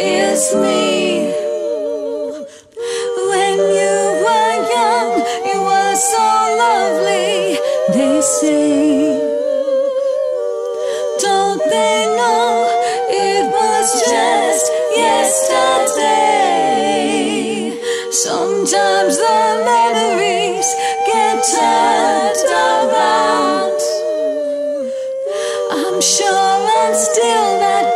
is me. When you were young, you were so lovely, they say. Don't they know it was just yesterday? Sometimes the memories I'm sure I'm still that